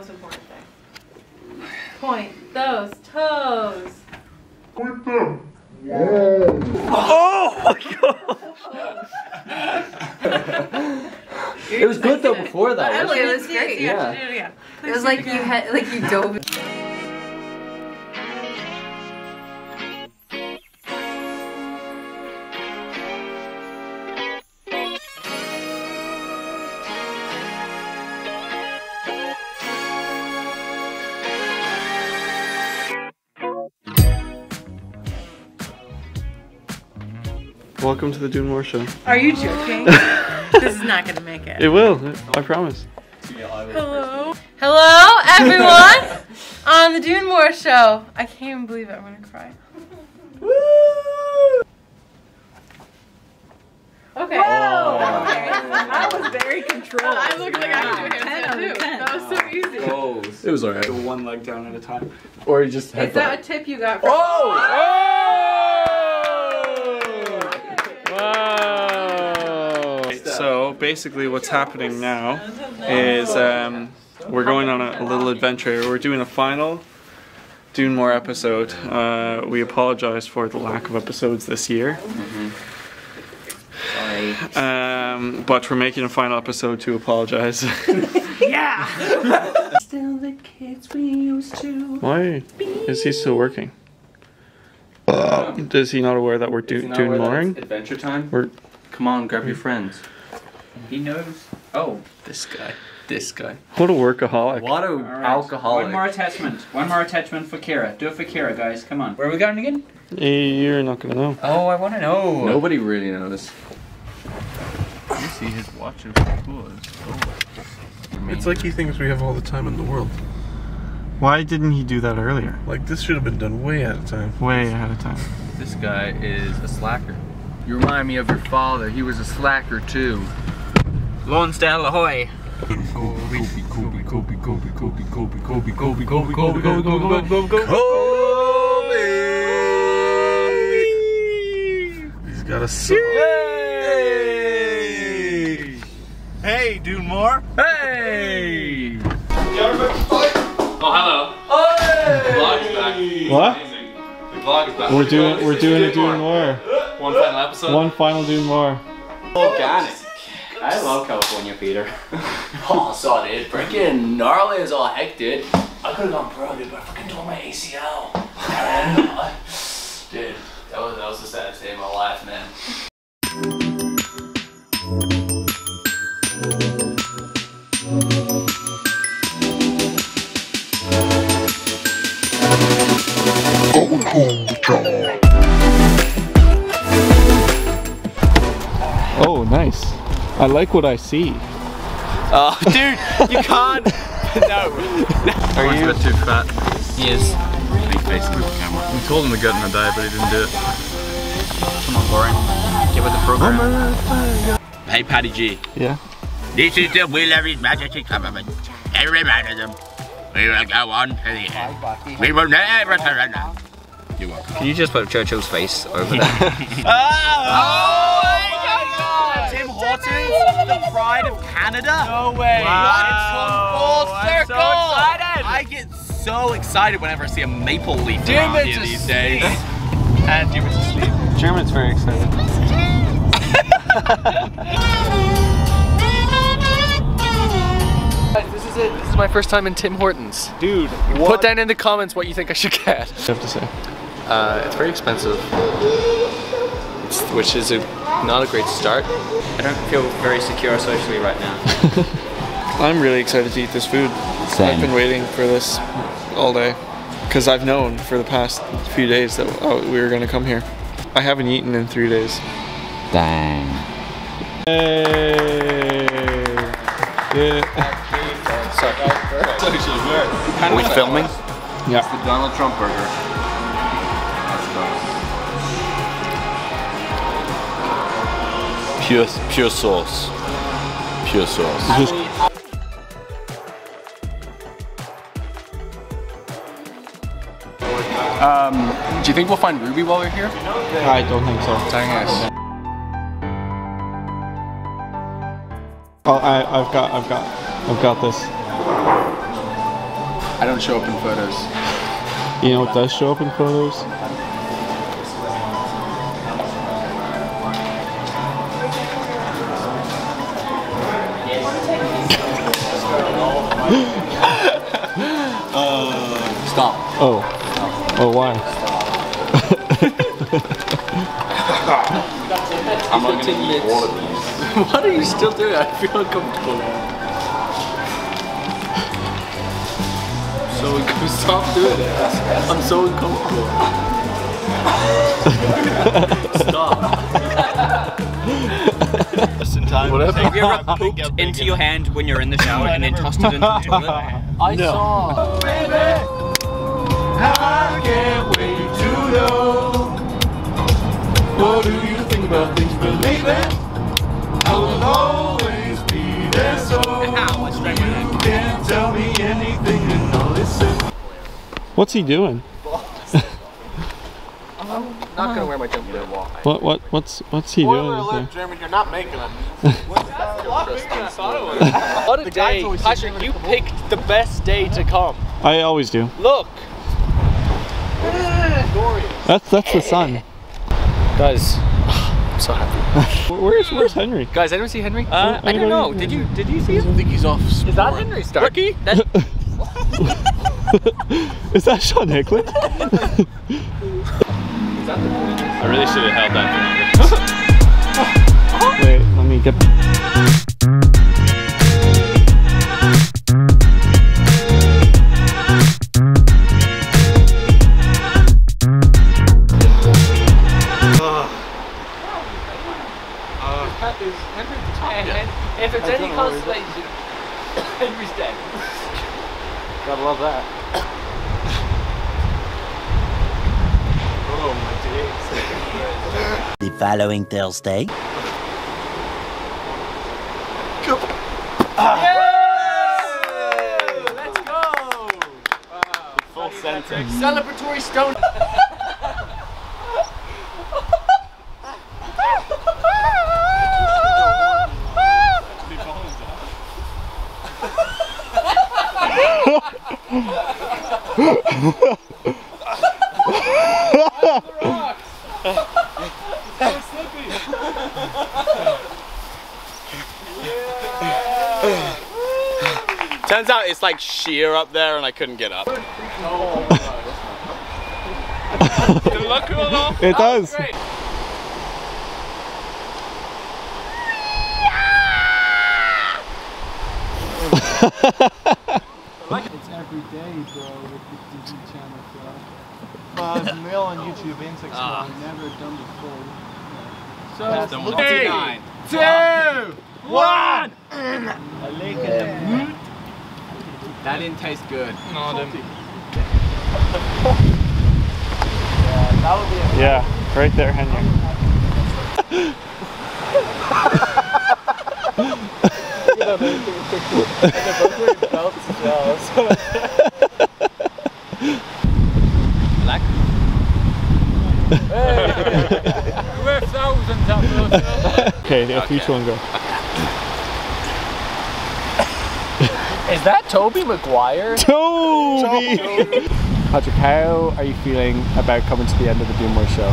most important thing. Point those toes. Point them. Oh my god! it was good though before that. It was great. Yeah. yeah. It was like you had, like you dove. Welcome to the Dunmore Show. Are you joking? this is not gonna make it. It will, I promise. Hello. Hello, everyone! on the Dunmore Show. I can't even believe it. I'm gonna cry. Okay. I was very controlled. I looked like I could do a handstand too. That was so easy. It was alright. Go one leg down at a time. Or you just Is that a tip you got from oh! Wow! So basically, what's happening now is um, we're going on a, a little adventure. We're doing a final Dunmore episode. Uh, we apologize for the lack of episodes this year. Um, but we're making a final episode to apologize. Yeah! Still the kids we used to. Why is he still working? Is he not aware that we're do- doing mooring? Adventure time. We're Come on, grab your friends. He knows. Oh, This guy. This guy. what a workaholic. What a all right. alcoholic. One more attachment. One more attachment for Kira. Do it for Kira, guys. Come on. Where are we going again? Eh, you're not gonna know. Oh, I want to know. Nobody really knows. You see his watch and cool. Oh. It's like he thinks we have all the time in the world. Why didn't he do that earlier? Like this should have been done way out of time. Way ahead of time. This guy is a slacker. You remind me of your father. He was a slacker too. Lonsdale ahoy. Kobe, Kobe, Kobe, Kobe, Kobe, Kobe, Kobe, Kobe, Kobe, Kobe, Kobe, Kobe, Kobe, Kobe, Kobe, He's got a song. Hey, Dunmore. Hey. Oh, hello. What? We're doing we're doing a Dunmore. One final episode. One final Dunmore. Organic. I love California Peter. oh, saw dude. Freaking gnarly as all heck, dude. I could have gone pro, dude, but I freaking tore my ACL. dude, that was that was the saddest day of my life, man. Oh, nice. I like what I see. Oh, dude, you can't. no. Are you a bit too fat? He is. Big face with the camera. We told him to get in a day, but he didn't do it. Come on, Goran. Get with the program. Hey, Paddy G. Yeah. This is the Will of His Majesty government. Every man of them. We will go on to the end. We will never surrender. You're welcome. Can you just put Churchill's face over there? Oh, oh, my God! Tim Hortons, the pride of Canada. No way! What? It's come full circle. so excited. I get so excited whenever I see a maple leaf around here these days. and Jim is asleep. German's very excited. Guys, this is it. This is my first time in Tim Hortons. Dude, Put down in the comments what you think I should get. you have to say? Uh, it's very expensive, which is a, not a great start. I don't feel very secure socially right now. I'm really excited to eat this food. Same. I've been waiting for this all day because I've known for the past few days that oh, we were going to come here. I haven't eaten in three days. Dang. Hey! Yeah. Are we filming? yeah. The Donald Trump burger. Pure, pure sauce. Pure sauce. Just Um, do you think we'll find Ruby while we're here? I don't think so. Dang Oh, I, I've got, I've got, I've got this. I don't show up in photos. You know what does show up in photos? Oh. Oh, why? I'm not gonna eat all of these. Why do you still do it? I feel uncomfortable now. So uncomfortable. Stop doing it. I'm so uncomfortable. Stop. Just in time. Whatever. Have you ever pooped into your hand when you're in the shower and then tossed it into the toilet? I saw. I can't wait to know. What do you think about things, baby? I will always be there, so you can tell me anything and I'll listen. What's he doing? Not gonna wear my jumper to. What what what's what's he doing? out there? Jeremy, you're not making it. What a day. Patrick, you picked the best day to come. I always do. Look. That's that's the sun. Guys, I'm so happy. Where's where's Henry? Guys, anyone see Henry? Uh, I don't know. Did you did you see him? I think he's off. Is that Henry Starkey? Is that Sean Hicklin? I really should have held that Wait, let me get. The following Thursday. Let's go! Full center. Celebratory stone. Turns out it's like sheer up there and I couldn't get up. It does. It's every day, bro, with the Disney Channel stuff. Uh, it's mail on YouTube and six Ah. Never done before. So That's the look one. at Two, one. I like it. That didn't taste good. Yeah, right there, Henry. Black. We're thousands of those. Okay, yeah, each one go. Is that Toby Maguire? Toby! Patrick, how are you feeling about coming to the end of the Dunmore show?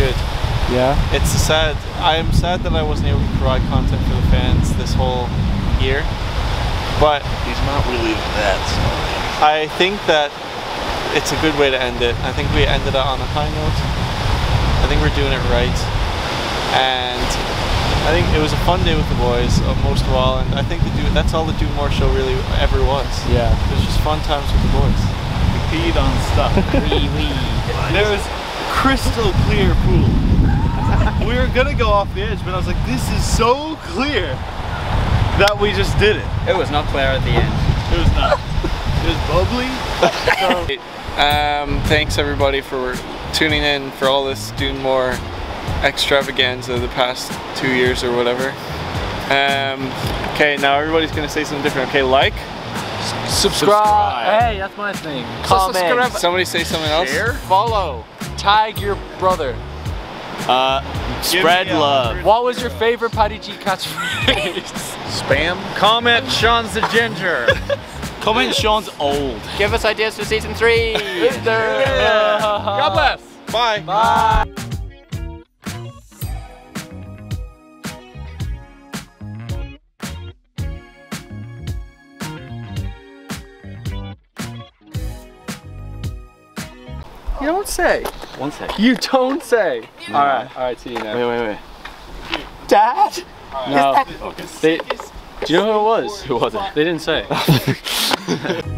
Good. Yeah? It's sad. I am sad that I wasn't able to provide content for the fans this whole year. But He's not really that I think that it's a good way to end it. I think we ended it on a high note. I think we're doing it right. And I think it was a fun day with the boys, uh, most of all. And I think the do that's all the Do More show really ever was. Yeah. It was just fun times with the boys. We peed on stuff. There was crystal clear pool. we were gonna go off the edge, but I was like, this is so clear that we just did it. It was not clear at the end. It was not. It was bubbly. Um, thanks everybody for tuning in for all this Dunmore extravaganza the past two years or whatever. Um, okay, now everybody's gonna say something different. Okay, like, Subscribe. Hey, that's my thing. Comment. somebody say something else. Follow. Tag your brother. Uh, spread love. What was your favorite Paddy G catchphrase? Spam. Comment Sean's the ginger. Comment Sean's old. Give us ideas for season three. God bless. Bye. You don't say. One sec. You don't say. All right. All right. See you now. Wait, wait, wait. Dad. No. They, do you know who it was? Who was it? They didn't say.